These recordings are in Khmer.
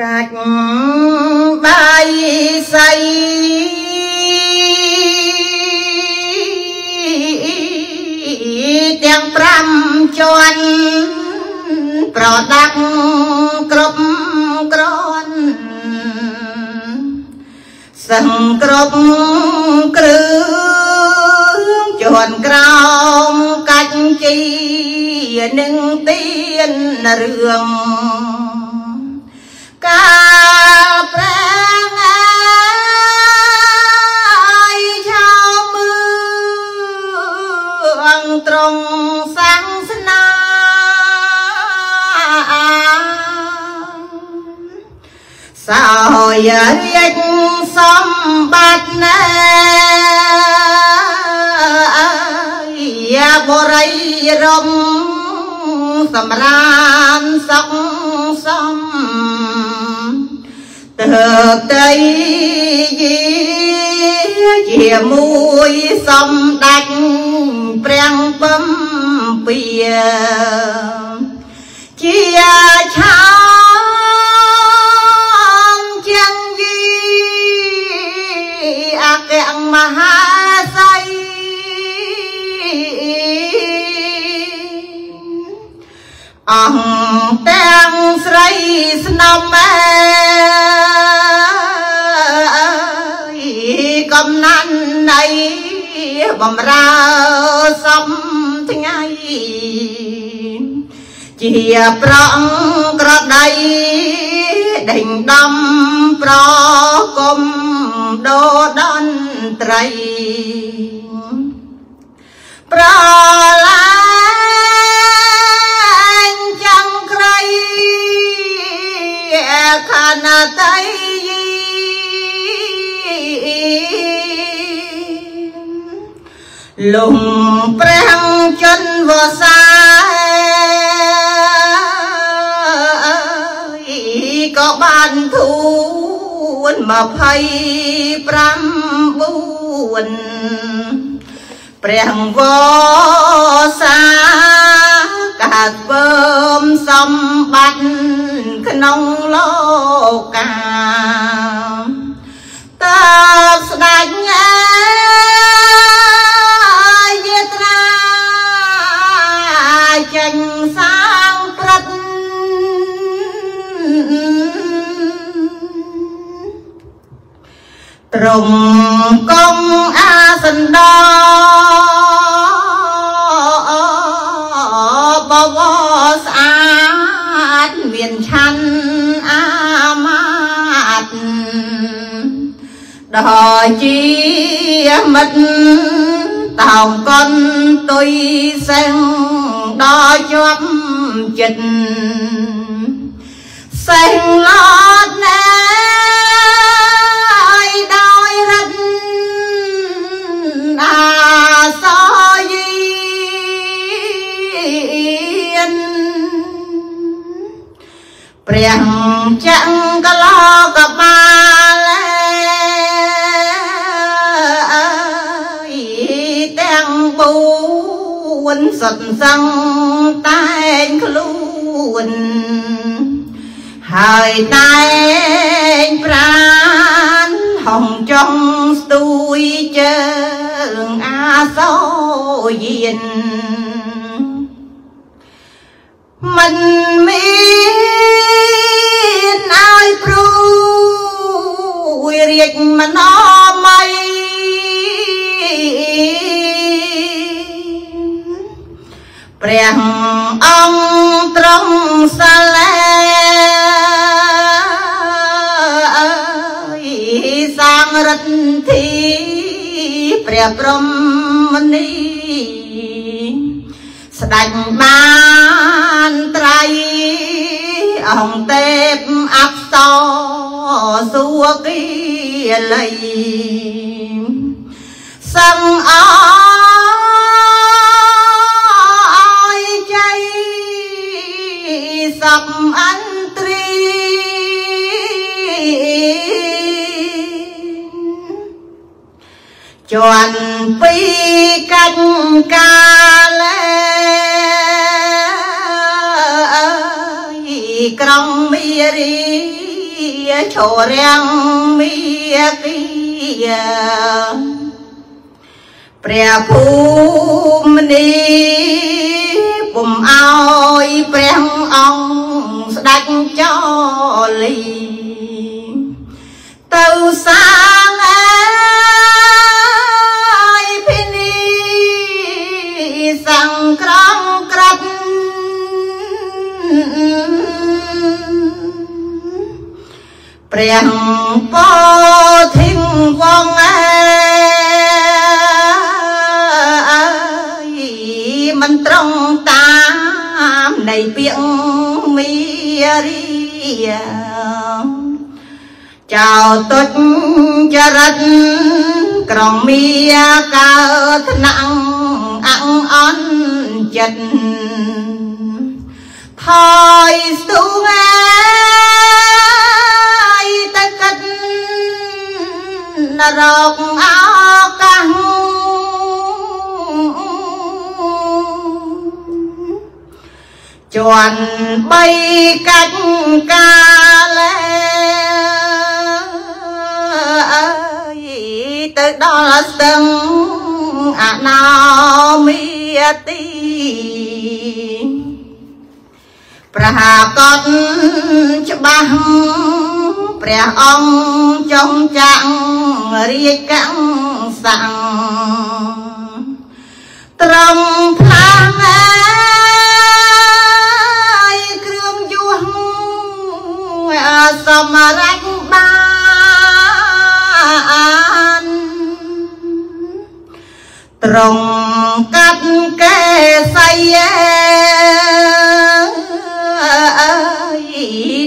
កាច់បាយសៃទាំង5ជាន់ប្រដាក់គ្រប់គ្រាន់សឹងគ្រប់គ្រឿងជាន់ក្រោមកាច់ជីនឹងទៀនរឿង រាជសម្បត្តិណែយាបរិយរំសម្រានសុខសំទើបតីយីជាមួយសំដាច់ព្រះបំពីជាឆា អង្គទាំងស្រីស្នំអើយកំណាន់ណៃបំរើសំថ្ងៃជាប្រងក្រដីដេញដំប្រគុំដោដន្ត្រីប្រឡា ណតៃលំព្រះចន្ទវសាក៏បានធូន29ព្រះវសាកើតពើមសម្បត្តិ ក្នុងលោកកាតើស្ដេចញ៉ាយត្រាចេញសាងព្រឹត្តត្រង់កងអាសន្ដ ដល់ជាមិត្តតោងកុនទុយសេងដល់ជាប់ចិត្តសេងឡតណែដោយរត់អាសយីនព្រះចង្កឡក នសត់សឹងតែងខ្លួនហើយតែងប្រានហងចង់ស្ទួយជើងអាសោយានមិនមានឲ្យព្រួយរាជមណ ព្រះអង្គទ្រង់សាលែអើយសាងរដ្ឋធីព្រះព្រំនីស្ដេចបានត្រៃអង្គទេពអប្សរសុគីលីសឹងអ ជន់ពីកាច់កាលែអើយក្រុងមីរីឈររាំងមីគីព្រះភូមិនេះពុំអោយព្រះអង្គស្ដេចចោលីទៅសា ព្រះពោធិវងអើយមិនត្រង់តាមនៃពាក្យមីរីចៅទុចចរិតក្រុងមីកើតថ្នាក់អង្អន់ចិត្តថយស្ទូងអា រកអោកាសជន់បីកាច់កាលែអើយទៅដល់ស្ទឹងអនាមីទីប្រហាកត ច្បាស់ព្រះអង្គចងចាក់រាជកាំងសាំងត្រង់ផ្លាំងសមរៈបានត្រង់កាត់កែសៃអើ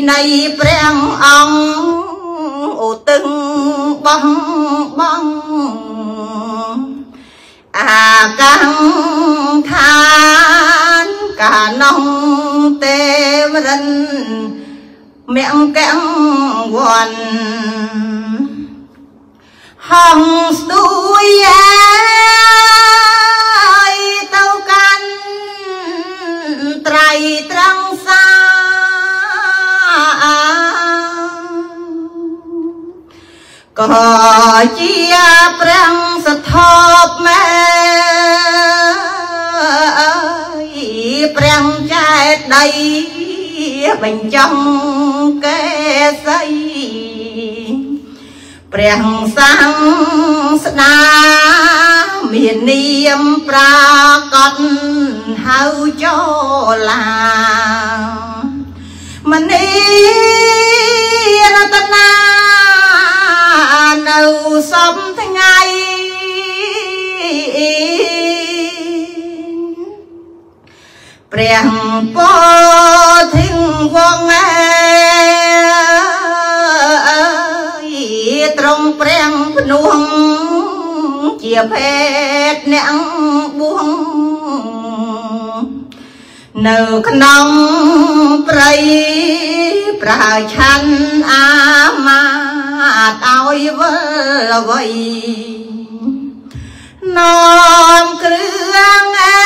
នៃព្រះអង្គអូទឹងបងបងអាកាំងឋានកានងទេវរិនមង្គកវ័នហងស្ទួយអា ជាព្រះសថប់មែព្រះចែកដីបញ្ចង់កេសីព្រះសង្ឃស្ដាមាននាមប្រាកដហៅចលាមនី សំថ្ងៃព្រះពោធិវងអើយត្រង់ព្រះភ្នួងជាភេទអ្នកបួងនៅក្នុងព្រៃប្រហើឆាន់អាមា តឲ្យវិលអ្វីនាំគ្រឿងអើ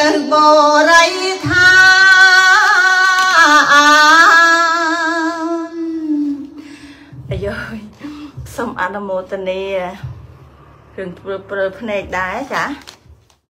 ទៅបរិយថាអាយសូមអនុមោទនារឿងព្រើព្រើភ្នែកដែរចា